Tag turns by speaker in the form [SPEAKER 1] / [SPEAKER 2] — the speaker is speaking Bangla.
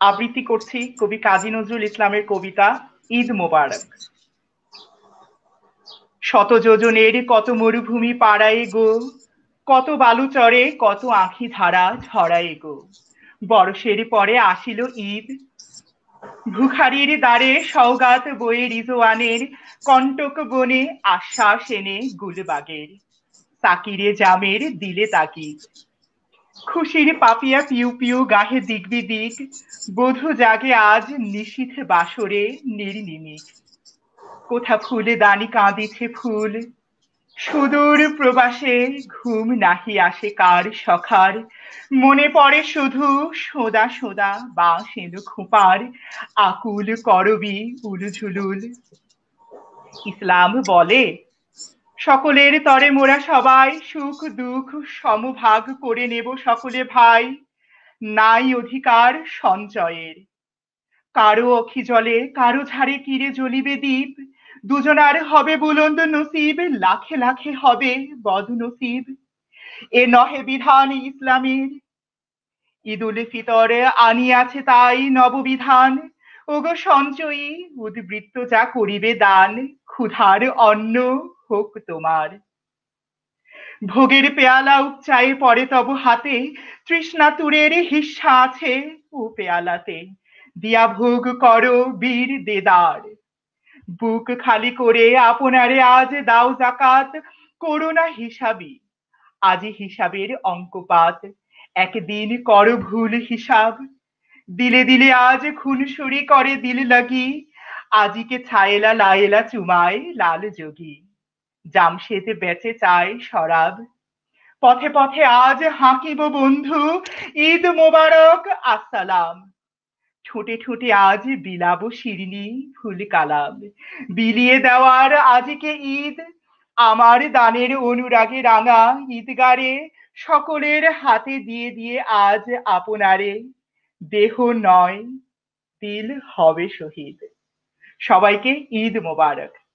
[SPEAKER 1] আবৃত্তি করছি কবি কাজী নজরুল ইসলামের কবিতা ঈদ মোবারক। শত যোজনের কত মরুভূমি পাড়ায় গো, কত বালু চরে কত আঁখি ধারা ছড়ায় গো। বরষের পরে আসিল ঈদ, ভুখারির দ্বারে সৌগাত বয়ে রিজওয়ানের কণ্টক বনে আশ্বাস এনে গুলবাগের। তাকিরে জামের দিলে তাকি। খুশির পাপিয়া পিউ পিউ গাহে দিগবি দিক বধু জাগে আজ নিশীথ বাসরে নির্নিমিক কোথা ফুলে দানি কাঁদিছে ফুল, সুদূর প্রবাসে ঘুম নাহি আসে কার সখার। মনে পড়ে শুধু সোদা সোদা বা সেনু খুপার, আকুল করবি উলুঝুলুল। ইসলাম বলে সকলের তরে মোরা সবাই সুখ, দুঃখ, সমভাগ করে নেব সকলে ভাই। নাই অধিকার সঞ্চয়ের। কারও অখি জলে কারও ঝাড়ে কিরে জ্বলিবে দ্বীপ। দুজনার হবে বুলন্দ নসিব, লাখে লাখে হবে বদ নসিব। এ নহে বিধান ইসলামের। ঈদ উল ফিতর আনিয়াছে তাই নববিধান। ওগো সঞ্চয়ী, উদ্বৃত্ত যা করিবে দান। ক্ষুধার অন্ন হোক তোমার। ভোগের পেয়ালা উপচায়ে পরে তব হাতে, তৃষ্ণা তুরের হিস্সা আছে ও পেয়ালাতে। দিয়া ভোগ করো বীর দেদার। বুক খালি করে আপনারে আজ দাও জাকাত করোনা হিসাবি। আজি হিসাবের অঙ্কপাত, একদিন করো ভুল হিসাব। দিলে দিলে আজ খুনসুরি করে দিল লাগি। আজিকে ছায়েলা লায়েলা চুমায় লাল যোগী। জামশেদে বেচে চায় শরাব। পথে পথে আজ হাঁকিব বন্ধু, ঈদ মোবারক, আসসালাম। ঠোঁটে ঠোঁটে আজ বিলাব শিরনি ফুল কালাম। বিলিয়ে দেওয়ার আজকে ঈদ, আমার দানের অনুরাগে রাঙা ঈদগারে, সকলের হাতে দিয়ে দিয়ে আজ আপনারে। দেহ নয়, দিল হবে শহীদ। সবাইকে ঈদ মোবারক।